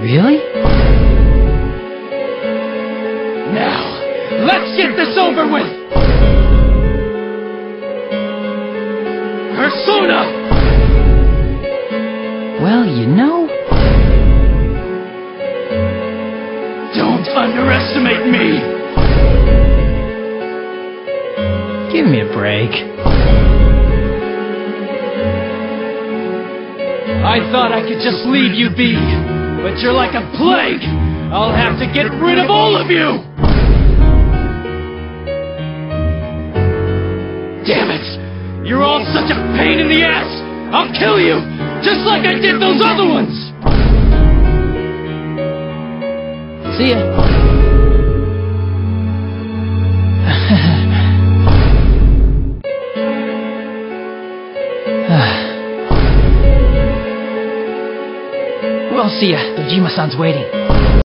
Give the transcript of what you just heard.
Really? Now, let's get this over with! Persona! Well, you know, Don't underestimate me! give me a break. I thought I could just leave you be, but you're like a plague! I'll have to get rid of all of you! Damn it! You're all such a pain in the ass! I'll kill you! Just like I did those other ones! See ya. Well, see ya. Dojima-san's waiting.